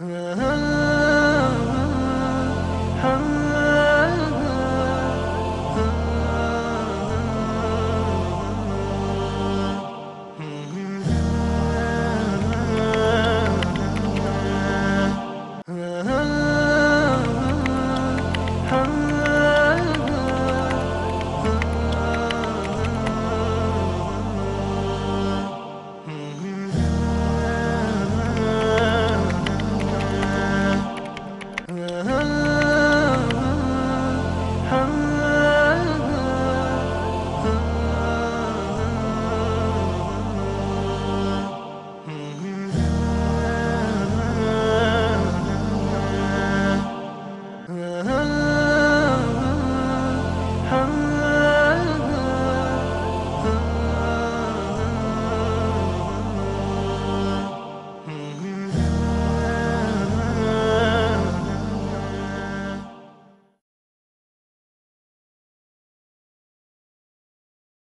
Uh-huh. uh-huh.